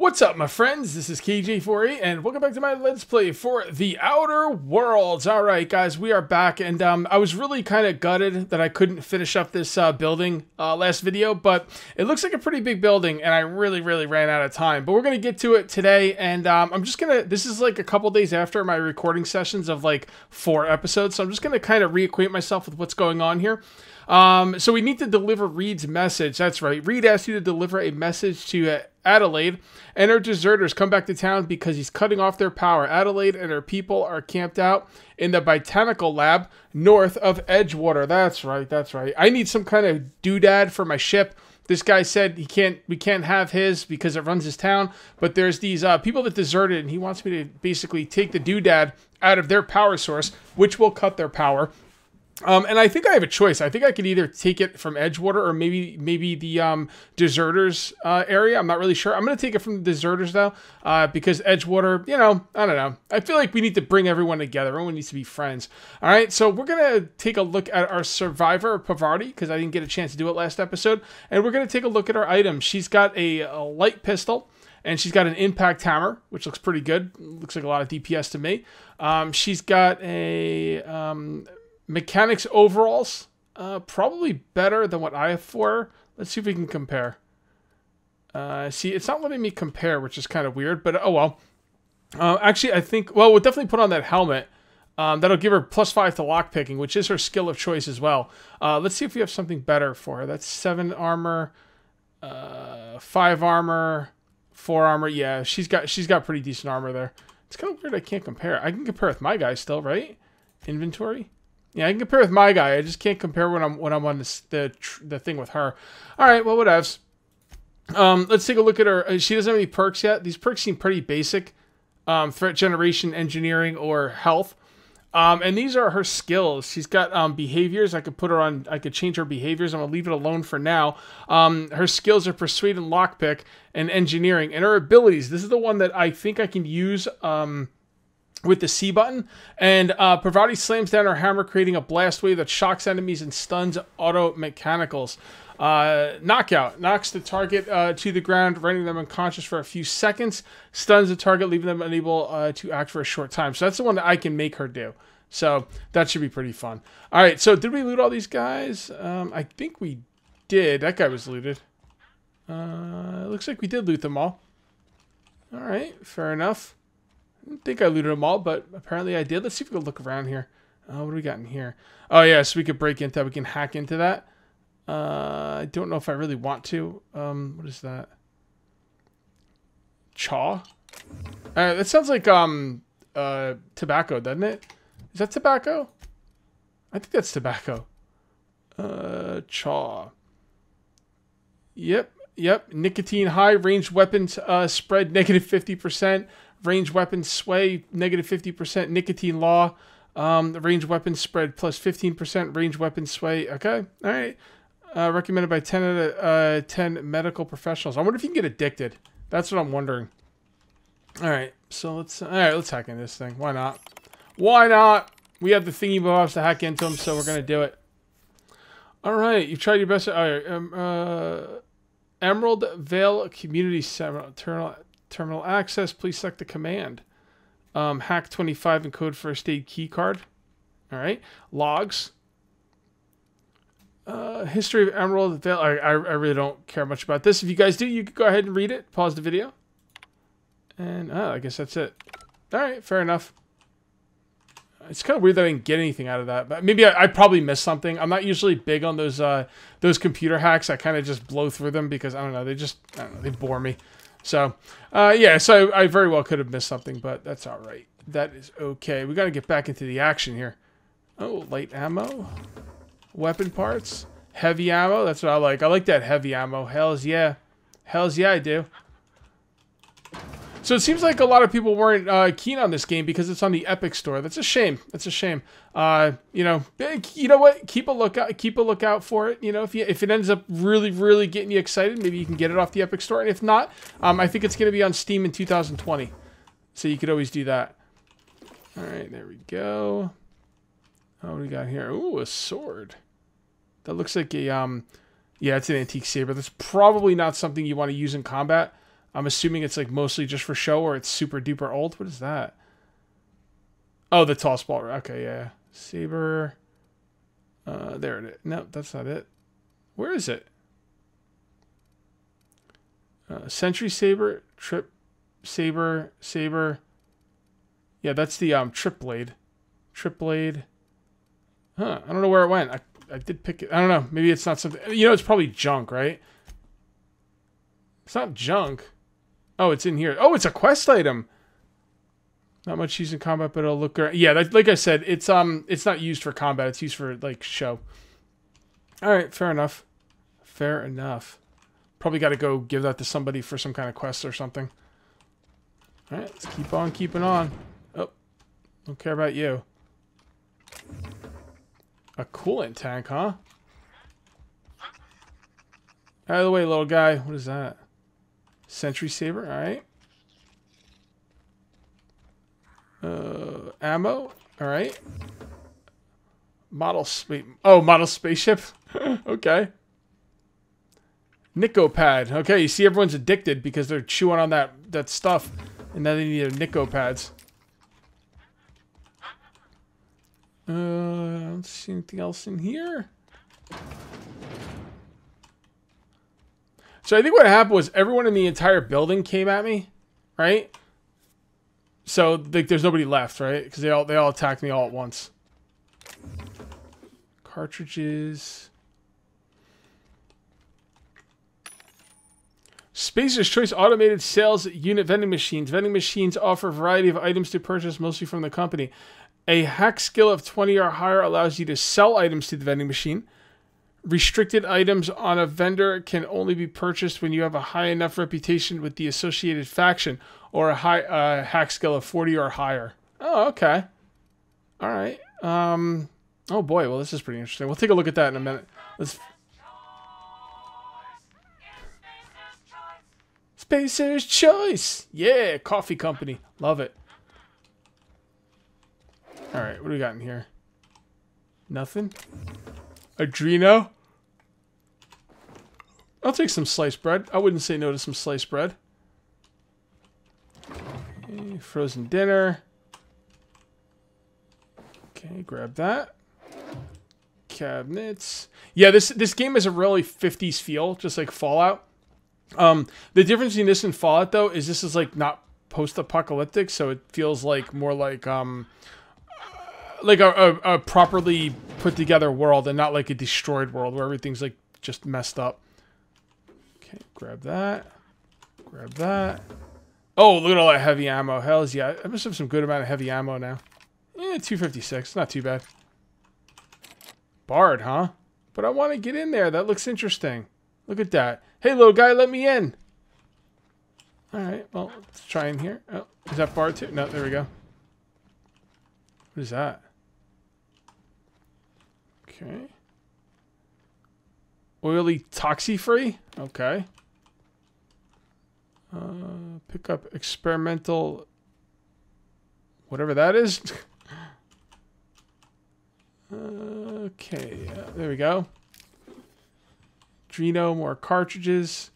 What's up, my friends? This is Kage848, and welcome back to my Let's Play for The Outer Worlds. All right, guys, we are back, and um, I was really kind of gutted that I couldn't finish up this uh, building uh, last video, but it looks like a pretty big building, and I really, really ran out of time. But we're going to get to it today, and um, I'm just going to, this is like a couple days after my recording sessions of like four episodes, so I'm just going to kind of reacquaint myself with what's going on here. Um, so we need to deliver Reed's message. That's right. Reed asked you to deliver a message to Adelaide, and her deserters come back to town because he's cutting off their power. Adelaide and her people are camped out in the botanical lab north of Edgewater. That's right. That's right. I need some kind of doodad for my ship. This guy said he can't. We can't have his because it runs his town. But there's these uh, people that deserted, and he wants me to basically take the doodad out of their power source, which will cut their power um, and I think I have a choice. I think I could either take it from Edgewater or maybe maybe the um, Deserters uh, area. I'm not really sure. I'm going to take it from the Deserters though, uh, because Edgewater, you know, I don't know. I feel like we need to bring everyone together. Everyone needs to be friends. All right, so we're going to take a look at our Survivor Parvati because I didn't get a chance to do it last episode, and we're going to take a look at our items. She's got a, a light pistol and she's got an impact hammer, which looks pretty good. Looks like a lot of DPS to me. Um, she's got a um, Mechanics overalls, uh, probably better than what I have for. Let's see if we can compare. Uh, see, it's not letting me compare, which is kind of weird, but oh well. Uh, actually, I think, well, we'll definitely put on that helmet. Um, that'll give her plus five to lockpicking, which is her skill of choice as well. Uh, let's see if we have something better for her. That's seven armor, uh, five armor, four armor. Yeah, she's got she's got pretty decent armor there. It's kind of weird. I can't compare. I can compare with my guy still, right? Inventory. Yeah, I can compare with my guy. I just can't compare when I'm when I'm on this, the the thing with her. All right, well, whatevs. Um, let's take a look at her. Uh, she doesn't have any perks yet. These perks seem pretty basic. Um, threat generation, engineering, or health. Um, and these are her skills. She's got um, behaviors. I could put her on. I could change her behaviors. I'm gonna leave it alone for now. Um, her skills are persuade and lockpick and engineering. And her abilities. This is the one that I think I can use. Um, with the C button, and uh, Parvati slams down her hammer, creating a blast wave that shocks enemies and stuns auto mechanicals. Uh, knockout knocks the target uh, to the ground, rendering them unconscious for a few seconds. Stuns the target, leaving them unable uh, to act for a short time. So that's the one that I can make her do. So that should be pretty fun. All right. So did we loot all these guys? Um, I think we did. That guy was looted. Uh, looks like we did loot them all. All right. Fair enough. I think I looted them all, but apparently I did. Let's see if we can look around here. Uh, what do we got in here? Oh, yeah, so we could break into that. We can hack into that. Uh, I don't know if I really want to. Um, what is that? Chaw? Uh, that sounds like um, uh, tobacco, doesn't it? Is that tobacco? I think that's tobacco. Uh, chaw. Yep, yep. Nicotine high range weapons uh, spread negative 50% range weapons sway negative 50%, nicotine law, um, range weapons spread plus 15%, range weapons sway. Okay, all right. Uh, recommended by 10 out of uh, 10 medical professionals. I wonder if you can get addicted. That's what I'm wondering. All right, so let's all right, let's hack into this thing. Why not? Why not? We have the thingy bobs to hack into them, so we're gonna do it. All right, you've tried your best. All right, um, uh, Emerald Vale Community Center, Terminal access, please select the command. Um, hack 25 and code first aid key card. All right. Logs. Uh, history of Emerald. I, I, I really don't care much about this. If you guys do, you could go ahead and read it. Pause the video. And uh, I guess that's it. All right. Fair enough. It's kind of weird that I didn't get anything out of that, but maybe I, I probably missed something. I'm not usually big on those uh, those computer hacks. I kind of just blow through them because I don't know. They just know. They bore me. So, uh, yeah, so I very well could have missed something, but that's all right. That is okay. We got to get back into the action here. Oh, light ammo. Weapon parts. Heavy ammo. That's what I like. I like that heavy ammo. Hells yeah. Hells yeah, I do. So it seems like a lot of people weren't uh, keen on this game because it's on the Epic Store. That's a shame. That's a shame. Uh, you know, you know what? Keep a lookout. Keep a lookout for it. You know, if you if it ends up really really getting you excited, maybe you can get it off the Epic Store. And if not, um, I think it's going to be on Steam in 2020. So you could always do that. All right, there we go. Oh, what do we got here? Ooh, a sword. That looks like a um, yeah, it's an antique saber. That's probably not something you want to use in combat. I'm assuming it's like mostly just for show or it's super duper old. What is that? Oh, the toss ball. Okay, yeah. Saber. Uh, there it is. No, that's not it. Where is it? Uh, Century Saber, Trip Saber, Saber. Yeah, that's the um Trip Blade. Trip Blade. Huh, I don't know where it went. I, I did pick it. I don't know. Maybe it's not something. You know, it's probably junk, right? It's not junk. Oh, it's in here. Oh, it's a quest item. Not much used in combat, but it'll look great. Yeah, that, like I said, it's um, it's not used for combat. It's used for like show. All right, fair enough. Fair enough. Probably got to go give that to somebody for some kind of quest or something. All right, let's keep on keeping on. Oh, don't care about you. A coolant tank, huh? Out of the way, little guy. What is that? Century Saber, alright. Uh, ammo, alright. Model space. Oh, model spaceship? okay. Nicopad. Okay, you see everyone's addicted because they're chewing on that, that stuff. And now they need their Nicopads. Uh, I don't see anything else in here. So I think what happened was everyone in the entire building came at me, right? So like, there's nobody left, right? Because they all they all attacked me all at once. Cartridges. Spacer's Choice automated sales unit vending machines. Vending machines offer a variety of items to purchase, mostly from the company. A hack skill of 20 or higher allows you to sell items to the vending machine. Restricted items on a vendor can only be purchased when you have a high enough reputation with the associated faction or a high uh, hack skill of 40 or higher. Oh, okay. All right. Um, oh boy, well this is pretty interesting. We'll take a look at that in a minute. Let's Spacer's Choice. Yeah, coffee company. Love it. All right, what do we got in here? Nothing. Adreno. I'll take some sliced bread. I wouldn't say no to some sliced bread. Okay, frozen dinner. Okay, grab that. Cabinets. Yeah, this this game is a really 50s feel, just like Fallout. Um, the difference between this and Fallout, though, is this is like not post-apocalyptic, so it feels like more like um, like a, a, a, properly put together world and not like a destroyed world where everything's like just messed up. Okay, grab that. Grab that. Oh, look at all that heavy ammo. Hells yeah. I must have some good amount of heavy ammo now. Yeah, 256. Not too bad. Bard, huh? But I want to get in there. That looks interesting. Look at that. Hey, little guy, let me in. All right, well, let's try in here. Oh, is that Bard too? No, there we go. What is that? Okay. Oily toxi free? Okay. Uh, pick up experimental whatever that is. okay, uh, there we go. Dreno, more cartridges.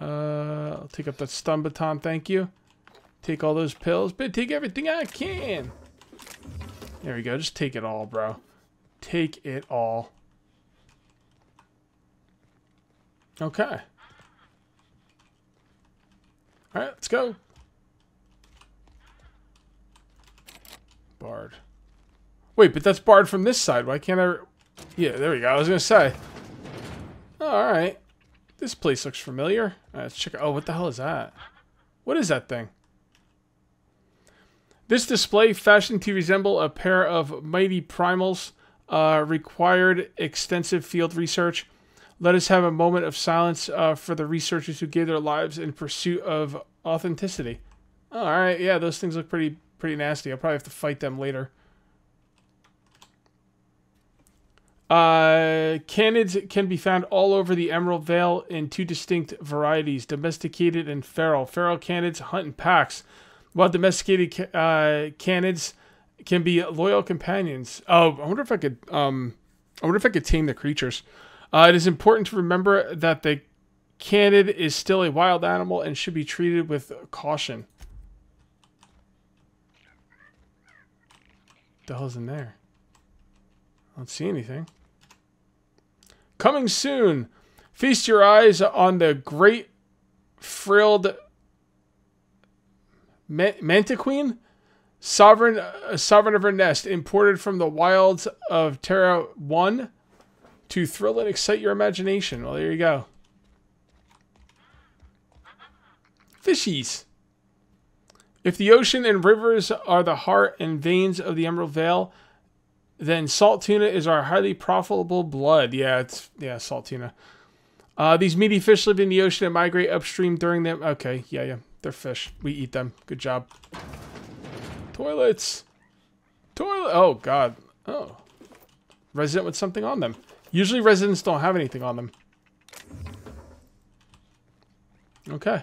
Uh, I'll take up that stun baton, thank you. Take all those pills, but take everything I can. There we go, just take it all, bro. Take it all. Okay. All right, let's go. Bard. Wait, but that's Bard from this side. Why can't I... Yeah, there we go. I was going to say. All right. This place looks familiar. Let's check Oh, what the hell is that? What is that thing? This display, fashioned to resemble a pair of mighty primals, uh, required extensive field research. Let us have a moment of silence uh, for the researchers who gave their lives in pursuit of authenticity. Oh, all right, yeah, those things look pretty pretty nasty. I'll probably have to fight them later. Uh, canids can be found all over the Emerald Vale in two distinct varieties, domesticated and feral. Feral canids hunt in packs, while domesticated uh, canids can be loyal companions. Oh, I wonder if I could. Um, I wonder if I could tame the creatures. Uh, it is important to remember that the Canid is still a wild animal and should be treated with caution. The hell's in there? I don't see anything. Coming soon. Feast your eyes on the great frilled mantiqueen, sovereign, uh, sovereign of her nest, imported from the wilds of Terra 1 to thrill and excite your imagination. Well, there you go. Fishies. If the ocean and rivers are the heart and veins of the Emerald Vale, then saltuna is our highly profitable blood. Yeah, it's yeah, saltuna. Uh, these meaty fish live in the ocean and migrate upstream during them. Okay, yeah, yeah, they're fish. We eat them. Good job. Toilets. Toilet. Oh God. Oh. Resident with something on them. Usually residents don't have anything on them. Okay.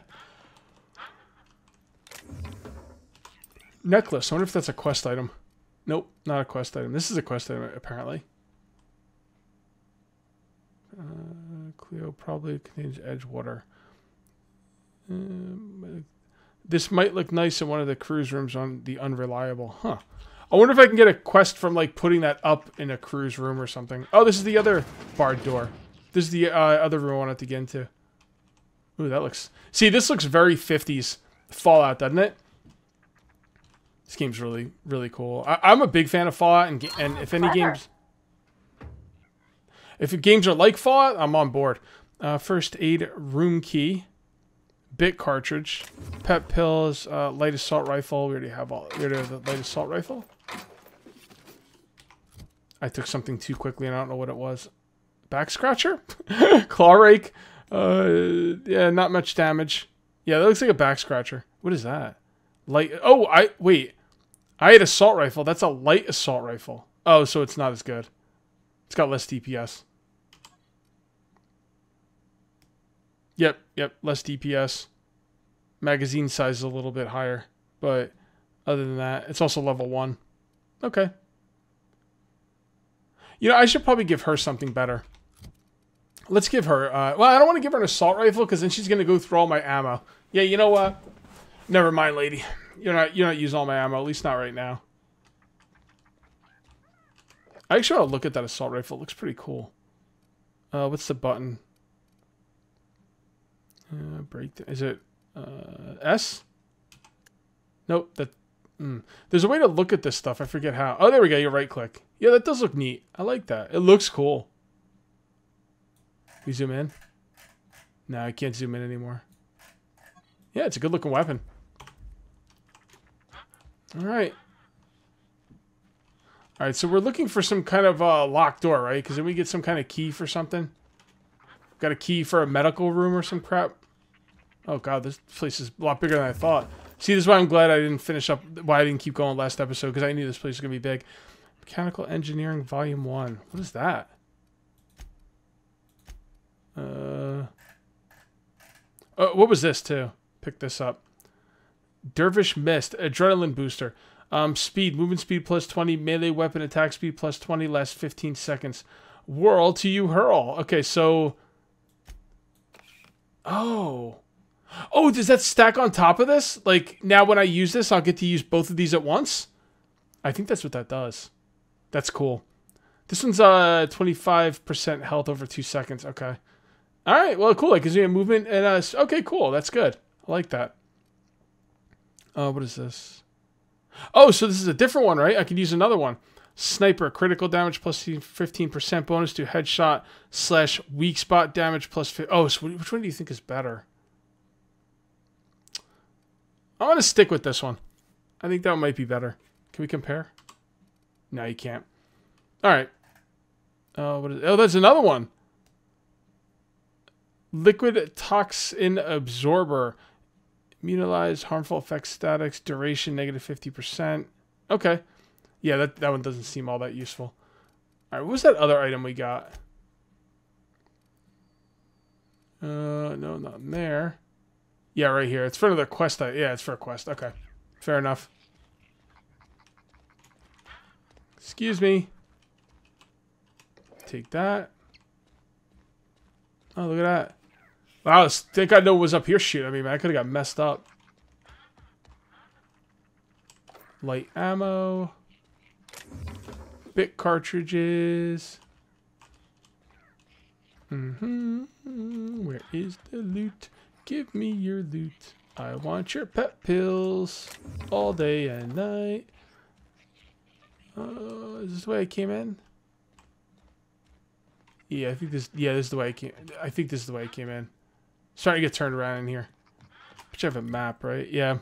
Necklace. I wonder if that's a quest item. Nope, not a quest item. This is a quest item, apparently. Uh, Cleo probably contains Edgewater. Um, this might look nice in one of the cruise rooms on the Unreliable. Huh. I wonder if I can get a quest from, like, putting that up in a cruise room or something. Oh, this is the other barred door. This is the uh, other room I wanted to get into. Ooh, that looks... See, this looks very 50s Fallout, doesn't it? This game's really, really cool. I, am a big fan of Fallout, and, and if any games... If games are like Fallout, I'm on board. Uh, first aid room key. Bit cartridge. Pet pills. Uh, light assault rifle. We already have all. We already have the light assault rifle. I took something too quickly and I don't know what it was. Back scratcher? Claw rake? Uh, yeah, not much damage. Yeah, that looks like a back scratcher. What is that? Light. Oh, I wait. I had assault rifle. That's a light assault rifle. Oh, so it's not as good. It's got less DPS. Yep, yep, less DPS. Magazine size is a little bit higher, but other than that, it's also level one. Okay. You know, I should probably give her something better. Let's give her, uh, well, I don't want to give her an assault rifle because then she's going to go through all my ammo. Yeah, you know what? Never mind, lady. You're not you're not using all my ammo, at least not right now. I actually want to look at that assault rifle. It looks pretty cool. Uh, what's the button? Uh, break. Is it uh, S? Nope. That. Mm. There's a way to look at this stuff. I forget how. Oh, there we go. You right click. Yeah, that does look neat. I like that. It looks cool. We zoom in. No, I can't zoom in anymore. Yeah, it's a good looking weapon. All right. All right, so we're looking for some kind of uh, locked door, right? Because then we get some kind of key for something. Got a key for a medical room or some crap. Oh god, this place is a lot bigger than I thought. See, this is why I'm glad I didn't finish up, why I didn't keep going last episode, because I knew this place was going to be big. Mechanical Engineering Volume 1. What is that? Uh, uh, what was this, too? Pick this up. Dervish Mist, Adrenaline Booster. Um, speed, movement speed plus 20, melee weapon attack speed plus 20, last 15 seconds. Whirl to you hurl. Okay, so... Oh. Oh, does that stack on top of this? Like, now when I use this, I'll get to use both of these at once? I think that's what that does. That's cool. This one's uh 25% health over two seconds. Okay. All right. Well, cool. It gives me a movement and uh. Okay, cool. That's good. I like that. Uh, what is this? Oh, so this is a different one, right? I could use another one. Sniper, critical damage plus 15% bonus to headshot slash weak spot damage plus... Oh, so which one do you think is better? I'm going to stick with this one. I think that might be better. Can we compare? No, you can't. All right. Uh, what is, oh, there's another one. Liquid Toxin Absorber. Immunize, harmful effects, statics, duration, negative 50%. Okay. Yeah, that, that one doesn't seem all that useful. All right, what was that other item we got? Uh, no, not there. Yeah, right here. It's for another quest. Yeah, it's for a quest. Okay. Fair enough. Excuse me. Take that. Oh, look at that. Wow, I think I know what was up here Shoot, I mean, man, I could have got messed up. Light ammo. Bit cartridges. Mm hmm Where is the loot? Give me your loot. I want your pet pills all day and night. Uh, is this the way I came in? Yeah, I think this. Yeah, this is the way I came. I think this is the way I came in. Starting to get turned around in here. But you have a map, right? Yeah.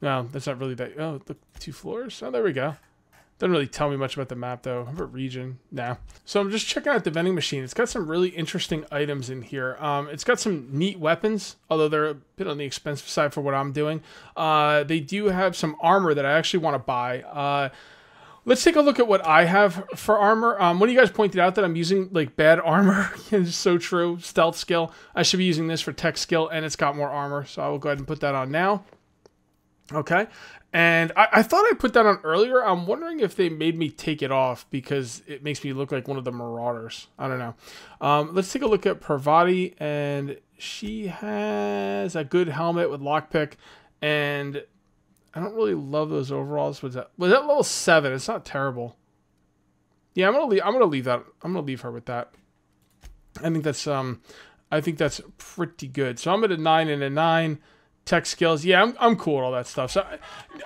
No, that's not really that. Oh, the two floors. Oh, there we go. Doesn't really tell me much about the map though. How about region? Nah. So I'm just checking out the vending machine. It's got some really interesting items in here. Um, it's got some neat weapons, although they're a bit on the expensive side for what I'm doing. Uh, they do have some armor that I actually want to buy. Uh, let's take a look at what I have for armor. Um, one of you guys pointed out that I'm using like bad armor. it's so true. Stealth skill. I should be using this for tech skill, and it's got more armor. So I will go ahead and put that on now. Okay. And I, I, thought I put that on earlier. I'm wondering if they made me take it off because it makes me look like one of the Marauders. I don't know. Um, let's take a look at Parvati. And she has a good helmet with lockpick. And I don't really love those overalls. Was that was that level seven? It's not terrible. Yeah, I'm gonna leave. I'm gonna leave that. I'm gonna leave her with that. I think that's um, I think that's pretty good. So I'm at a nine and a nine tech skills. Yeah, I'm, I'm cool with all that stuff. So,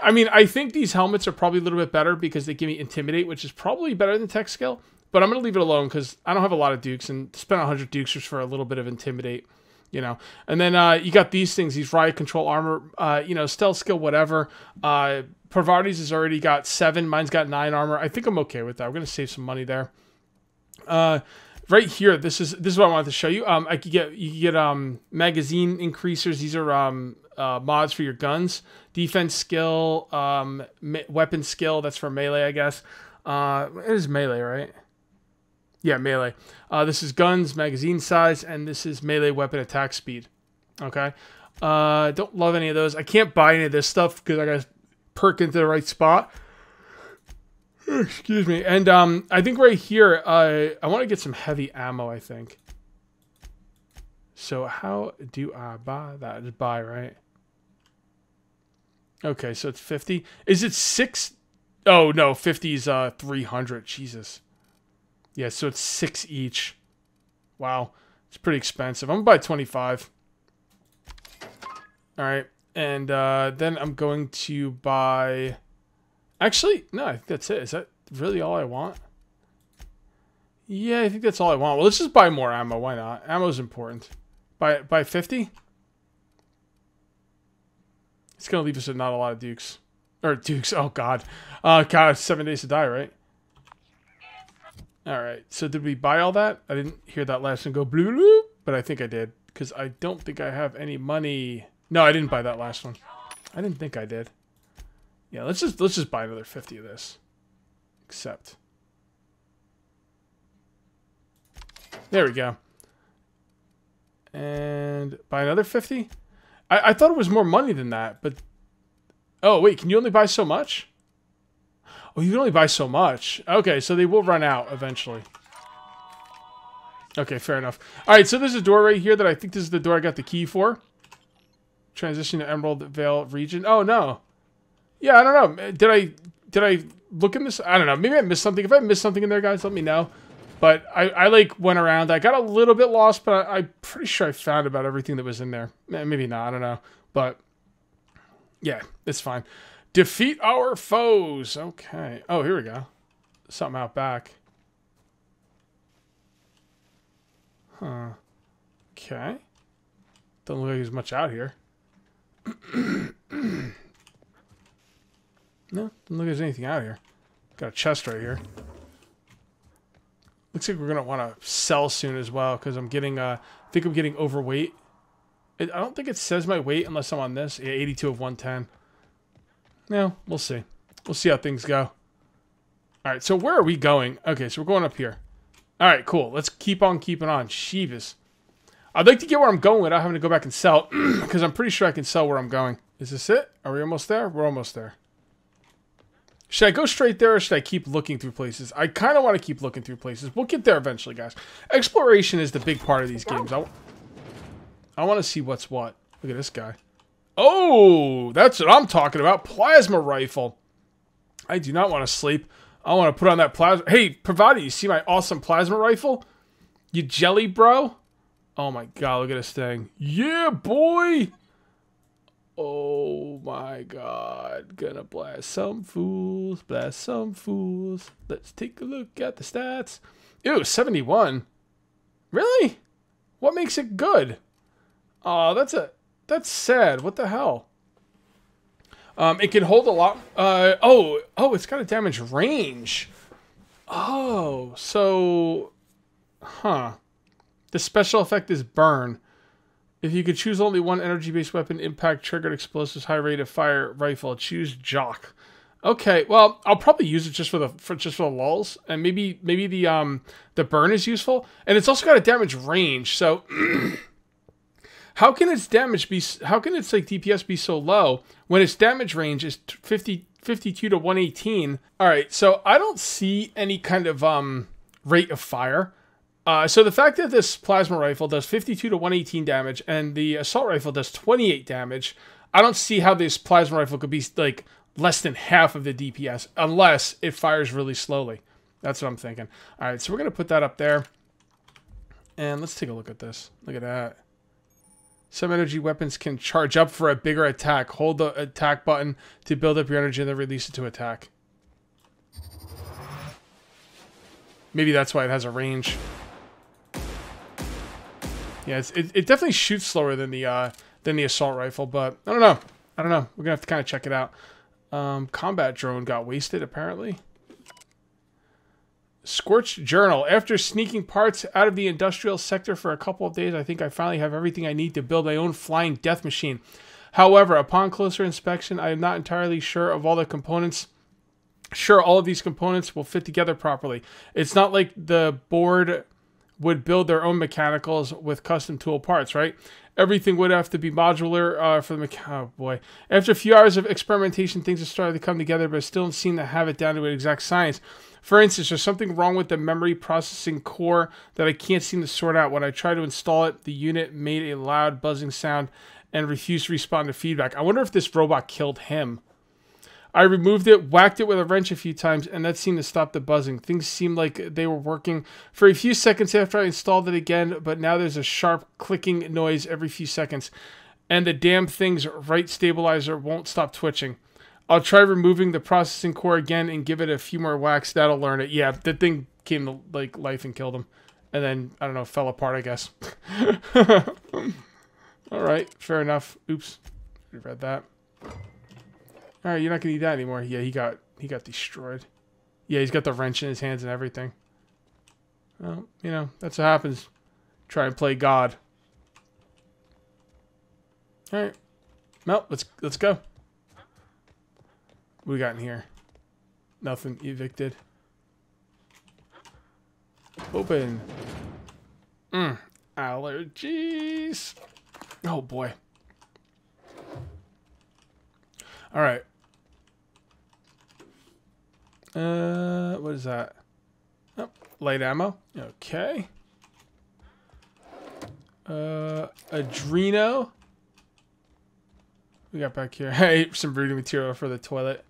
I mean, I think these helmets are probably a little bit better because they give me intimidate, which is probably better than tech skill. But I'm going to leave it alone because I don't have a lot of dukes and spend 100 dukes just for a little bit of intimidate, you know. And then uh, you got these things, these riot control armor, uh, you know, stealth skill, whatever. Uh, Parvati's has already got seven. Mine's got nine armor. I think I'm okay with that. We're going to save some money there. Uh, right here, this is this is what I wanted to show you. Um, I could get you could get um magazine increasers. These are um uh, mods for your guns, defense skill, um, weapon skill. That's for melee, I guess. Uh, it is melee, right? Yeah, melee. Uh, this is guns, magazine size, and this is melee weapon attack speed. Okay. Uh, don't love any of those. I can't buy any of this stuff because I got to perk into the right spot. Excuse me. And um, I think right here, uh, I want to get some heavy ammo, I think. So how do I buy that? Just buy, right? Okay, so it's 50. Is it six? Oh, no, 50 is uh, 300. Jesus. Yeah, so it's six each. Wow. It's pretty expensive. I'm going to buy 25. All right. And uh, then I'm going to buy... Actually, no, I think that's it. Is that really all I want? Yeah, I think that's all I want. Well, let's just buy more ammo. Why not? Ammo is important. Buy, buy 50? It's going to leave us with not a lot of dukes. Or dukes. Oh, God. Uh, God, seven days to die, right? All right. So did we buy all that? I didn't hear that last one go blue, blue, but I think I did because I don't think I have any money. No, I didn't buy that last one. I didn't think I did. Yeah, let's just let's just buy another 50 of this. Accept. There we go. And buy another 50? I, I thought it was more money than that, but... Oh, wait, can you only buy so much? Oh, you can only buy so much. Okay, so they will run out eventually. Okay, fair enough. All right, so there's a door right here that I think this is the door I got the key for. Transition to Emerald Vale region. Oh, no. Yeah, I don't know. Did I did I look in this? I don't know. Maybe I missed something. If I missed something in there, guys, let me know. But I, I like went around. I got a little bit lost, but I, am pretty sure I found about everything that was in there. Eh, maybe not. I don't know. But yeah, it's fine. Defeat our foes. Okay. Oh, here we go. Something out back. Huh. Okay. Doesn't look like there's much out here. no, doesn't look like there's anything out here. Got a chest right here. Looks like we're gonna want to sell soon as well because I'm getting. Uh, I think I'm getting overweight. It, I don't think it says my weight unless I'm on this. Yeah, 82 of 110. No, we'll see. We'll see how things go. All right, so where are we going? Okay, so we're going up here. All right, cool. Let's keep on keeping on. Sheevis. I'd like to get where I'm going without having to go back and sell because I'm pretty sure I can sell where I'm going. Is this it? Are we almost there? We're almost there. Should I go straight there or should I keep looking through places? I kind of want to keep looking through places. We'll get there eventually, guys. Exploration is the big part of these games. I, I want to see what's what. Look at this guy. Oh, that's what I'm talking about. Plasma rifle. I do not want to sleep. I want to put on that plasma. Hey, Parvati, you see my awesome plasma rifle? You jelly, bro? Oh my god, look at this thing. Yeah, boy! Oh my god. Gonna blast some fools. Blast some fools. Let's take a look at the stats. Ew, 71. Really? What makes it good? Oh, that's a that's sad. What the hell? Um, it can hold a lot. Uh, oh, oh, it's got a damage range. Oh, so, huh. The special effect is burn. If you could choose only one energy-based weapon, impact triggered explosives, high rate of fire rifle, choose Jock. Okay, well, I'll probably use it just for the for just for the lulls, and maybe maybe the um the burn is useful, and it's also got a damage range. So, how can its damage be? How can its like DPS be so low when its damage range is 50, 52 to one eighteen? All right, so I don't see any kind of um rate of fire. Uh, so the fact that this plasma rifle does 52 to 118 damage and the assault rifle does 28 damage, I don't see how this plasma rifle could be like less than half of the DPS unless it fires really slowly. That's what I'm thinking. All right, so we're going to put that up there. And let's take a look at this. Look at that. Some energy weapons can charge up for a bigger attack. Hold the attack button to build up your energy and then release it to attack. Maybe that's why it has a range. Yeah, it, it definitely shoots slower than the uh, than the assault rifle, but I don't know. I don't know. We're gonna have to kind of check it out. Um, combat drone got wasted apparently. Scorched Journal. After sneaking parts out of the industrial sector for a couple of days, I think I finally have everything I need to build my own flying death machine. However, upon closer inspection, I am not entirely sure of all the components. Sure, all of these components will fit together properly. It's not like the board would build their own mechanicals with custom tool parts, right? Everything would have to be modular uh, for the mech- Oh boy! After a few hours of experimentation, things have started to come together, but still don't seem to have it down to an exact science. For instance, there's something wrong with the memory processing core that I can't seem to sort out. When I tried to install it, the unit made a loud buzzing sound and refused to respond to feedback. I wonder if this robot killed him. I removed it, whacked it with a wrench a few times, and that seemed to stop the buzzing. Things seemed like they were working for a few seconds after I installed it again, but now there's a sharp clicking noise every few seconds, and the damn thing's right stabilizer won't stop twitching. I'll try removing the processing core again and give it a few more whacks. That'll learn it. Yeah, the thing came to like life and killed him. And then, I don't know, fell apart, I guess. All right, fair enough. Oops. Read that. All right, you're not gonna need that anymore. Yeah, he got he got destroyed. Yeah, he's got the wrench in his hands and everything. Well, you know that's what happens. Try and play God. All right. Well, let's let's go. What we got in here? Nothing. Evicted. Open. Mm. Allergies. Oh boy. All right. Uh, what is that? Oh, light ammo. Okay. Uh, Adreno. We got back here. Hey, some brooding material for the toilet.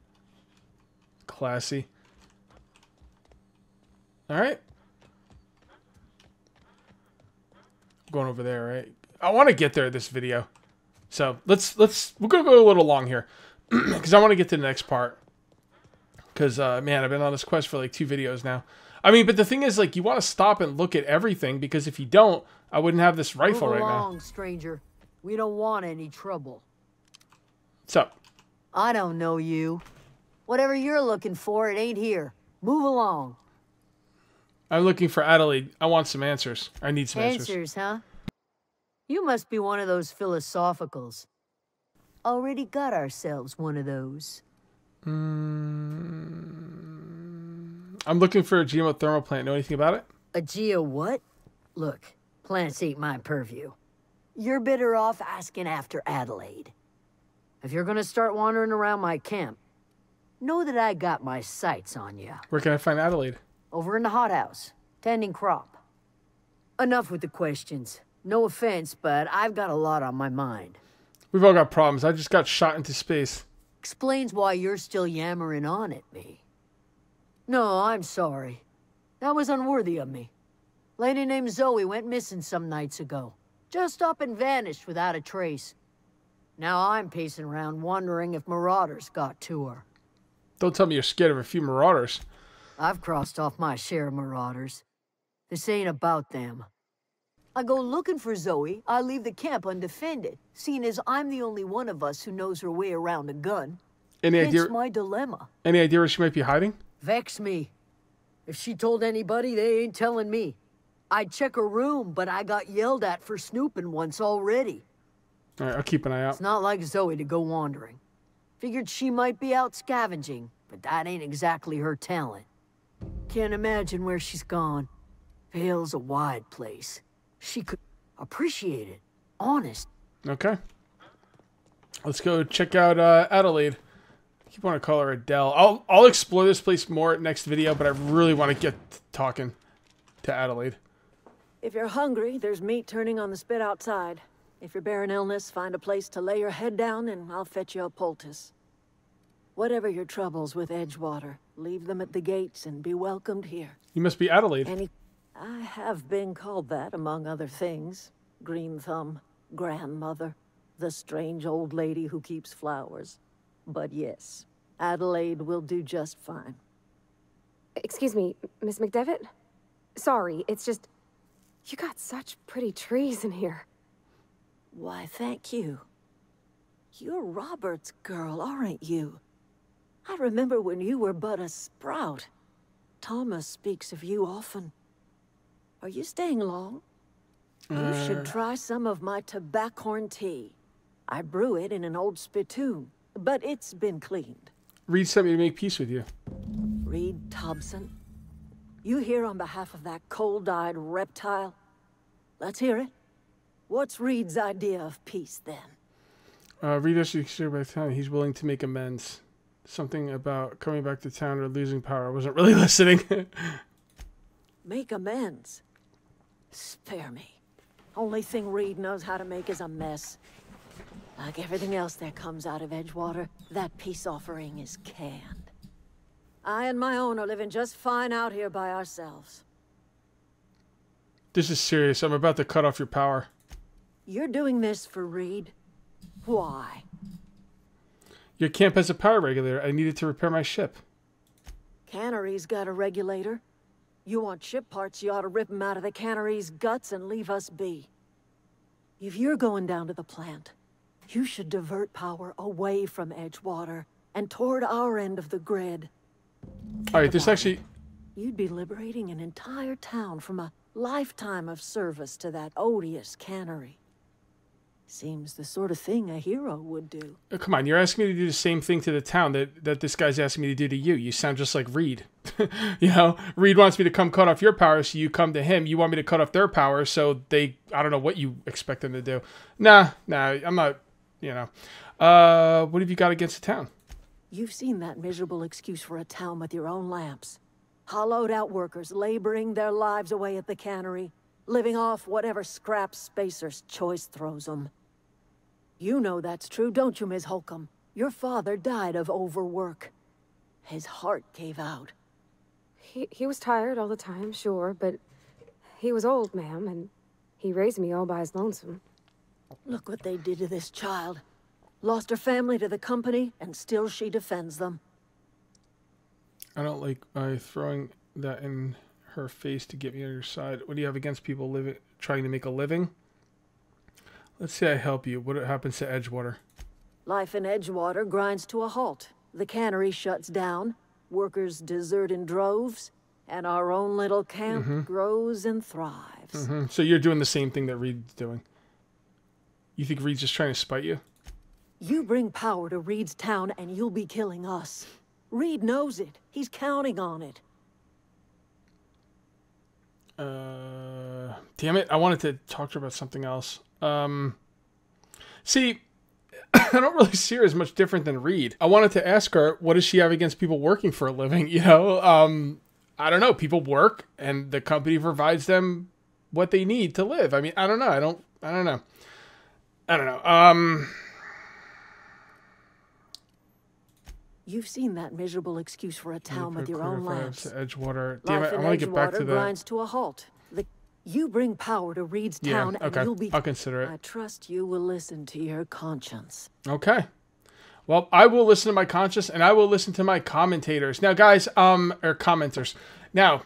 Classy. All right. Going over there, right? I want to get there this video. So let's let's we're gonna go a little long here because I want to get to the next part. Because, uh, man, I've been on this quest for like two videos now. I mean, but the thing is, like, you want to stop and look at everything because if you don't, I wouldn't have this rifle Move right along, now. stranger. We don't want any trouble. What's up? I don't know you. Whatever you're looking for, it ain't here. Move along. I'm looking for Adelaide. I want some answers. I need some answers. Answers, huh? You must be one of those philosophicals. Already got ourselves one of those. Mm, I'm looking for a geothermal plant. Know anything about it? A geo what? Look, plants ain't my purview. You're better off asking after Adelaide. If you're gonna start wandering around my camp, know that I got my sights on you. Where can I find Adelaide? Over in the hothouse, tending crop. Enough with the questions. No offense, but I've got a lot on my mind. We've all got problems. I just got shot into space. Explains why you're still yammering on at me. No, I'm sorry. That was unworthy of me. Lady named Zoe went missing some nights ago. Just up and vanished without a trace. Now I'm pacing around wondering if marauders got to her. Don't tell me you're scared of a few marauders. I've crossed off my share of marauders. This ain't about them. I go looking for Zoe, I leave the camp undefended, seeing as I'm the only one of us who knows her way around a gun. Any It's idea? my dilemma. Any idea where she might be hiding? Vex me. If she told anybody, they ain't telling me. I'd check her room, but I got yelled at for snooping once already. All right, I'll keep an eye out. It's not like Zoe to go wandering. Figured she might be out scavenging, but that ain't exactly her talent. Can't imagine where she's gone. Vale's a wide place. She could appreciate it. Honest. Okay. Let's go check out uh, Adelaide. I keep wanting to call her Adele. I'll I'll explore this place more next video, but I really want to get talking to Adelaide. If you're hungry, there's meat turning on the spit outside. If you're bearing illness, find a place to lay your head down and I'll fetch you a poultice. Whatever your troubles with Edgewater, leave them at the gates and be welcomed here. You must be Adelaide. Any... I have been called that, among other things. Green Thumb, grandmother, the strange old lady who keeps flowers. But yes, Adelaide will do just fine. Excuse me, Miss McDevitt? Sorry, it's just... You got such pretty trees in here. Why, thank you. You're Robert's girl, aren't you? I remember when you were but a sprout. Thomas speaks of you often. Are you staying long? You should try some of my tobaccorn tea. I brew it in an old spittoon, but it's been cleaned. Reed sent me to make peace with you. Reed Tobson. You here on behalf of that cold-eyed reptile? Let's hear it. What's Reed's idea of peace, then? Uh, Reed has considered by town. He's willing to make amends. Something about coming back to town or losing power. I wasn't really listening. Make amends. Spare me. Only thing Reed knows how to make is a mess. Like everything else that comes out of Edgewater, that peace offering is canned. I and my own are living just fine out here by ourselves. this is serious. I'm about to cut off your power. You're doing this for Reed? Why? Your camp has a power regulator. I needed to repair my ship. Cannery's got a regulator. You want ship parts, you ought to rip 'em out of the cannery's guts and leave us be. If you're going down to the plant, you should divert power away from Edgewater and toward our end of the grid. All right, this about actually. You'd be liberating an entire town from a lifetime of service to that odious cannery. Seems the sort of thing a hero would do. Oh, come on, you're asking me to do the same thing to the town that, that this guy's asking me to do to you. You sound just like Reed. you know, Reed wants me to come cut off your power, so you come to him. You want me to cut off their power, so they. I don't know what you expect them to do. Nah, nah, I'm not. You know. Uh, what have you got against the town? You've seen that miserable excuse for a town with your own lamps. Hollowed out workers laboring their lives away at the cannery, living off whatever scrap Spacer's choice throws them. You know that's true, don't you, Miss Holcomb? Your father died of overwork. His heart gave out. He, he was tired all the time, sure, but he was old, ma'am, and he raised me all by his lonesome. Look what they did to this child. Lost her family to the company, and still she defends them. I don't like uh, throwing that in her face to get me on your side. What do you have against people living, trying to make a living? Let's say I help you. What happens to Edgewater? Life in Edgewater grinds to a halt. The cannery shuts down, workers desert in droves, and our own little camp grows and thrives. hmm So you're doing the same thing that Reed's doing. You think Reed's just trying to spite you? You bring power to Reed's town and you'll be killing us. Reed knows it. He's counting on it. Uh, damn it! I wanted to talk to her about something else. Um, see, I don't really see her as much different than Reed. I wanted to ask her, what does she have against people working for a living? You know, um, I don't know. People work, and the company provides them what they need to live. I mean, I don't know. I don't. I don't know. I don't know. Um. You've seen that miserable excuse for a town with your own lands. Edgewater. Damn Life it! I want to get back to the. grinds to a halt. You bring power to Reed's Yeah. town, and you'll be. I'll consider it. I trust you will listen to your conscience. Okay. Well, I will listen to my conscience and I will listen to my commentators. Now, guys, um, or commenters. Now,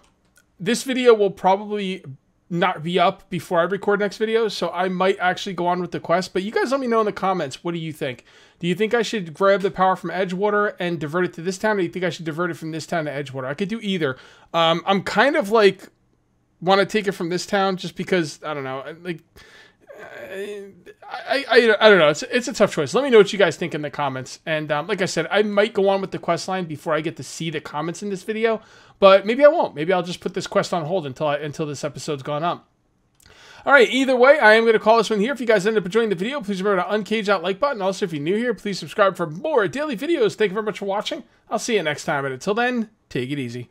this video will probably not be up before I record next video, so I might actually go on with the quest. But you guys let me know in the comments. What do you think? Do you think I should grab the power from Edgewater and divert it to this town, or do you think I should divert it from this town to Edgewater? I could do either. Um, I'm kind of like want to take it from this town just because I don't know, like. I, I, I don't know. It's, it's a tough choice. Let me know what you guys think in the comments. And um, like I said, I might go on with the quest line before I get to see the comments in this video, but maybe I won't. Maybe I'll just put this quest on hold until I, until this episode's gone up. All right, either way, I am going to call this one here. If you guys end up enjoying the video, please remember to uncage that like button. Also, if you're new here, please subscribe for more daily videos. Thank you very much for watching. I'll see you next time. And until then, take it easy.